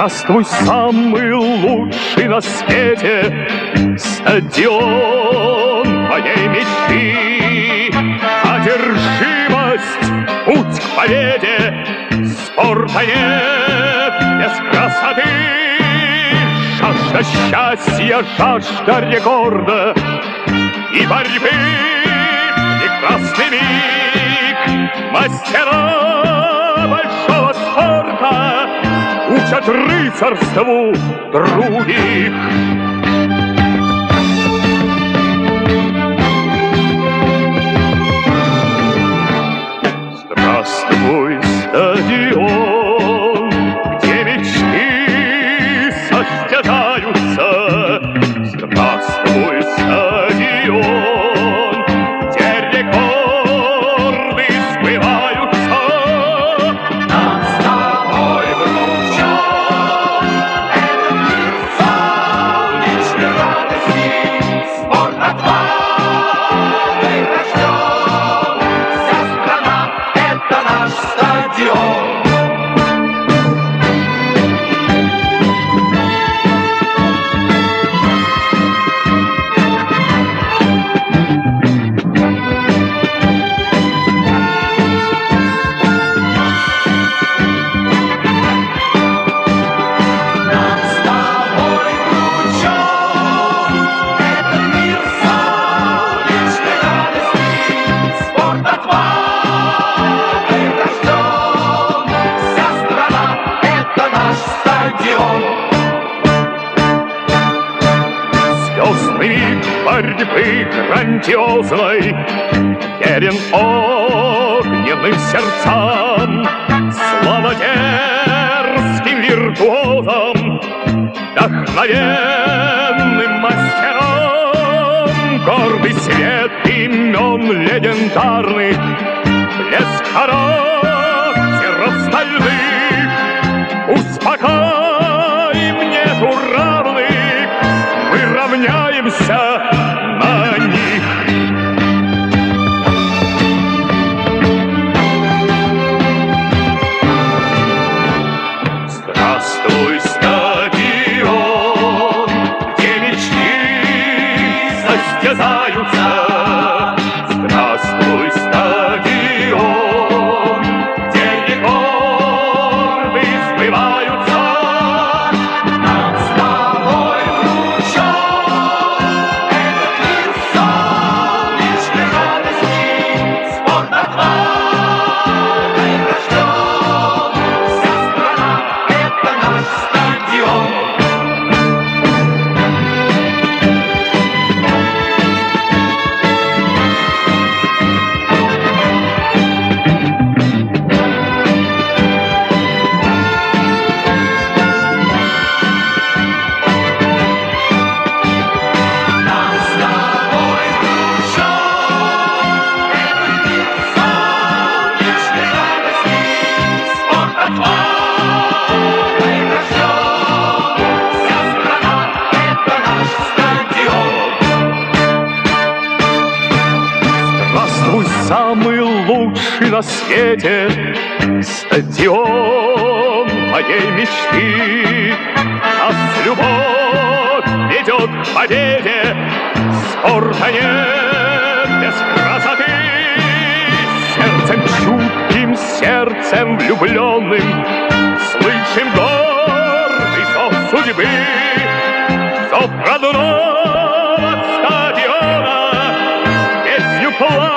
Здравствуй, самый лучший на свете Стадион моей мечты. Одержимость, путь к победе Спорта нет без красоты. Жажда счастья, жажда рекорда И борьбы. Прекрасный миг Мастера Учат рыцарству других борьбы грандиозной. Верен огненным сердцам Слава дерзким виртуозам Вдохновенным мастерам. Гордый свет имен легендарных Блеск характеров стальных Здравствуй, самый лучший на свете Стадион моей мечты. Нас любовь ведет к победе Спорта нет без красоты. Сердцем чутким, сердцем влюбленным Слышим гордый зов судьбы. Зов родного стадиона Песню плача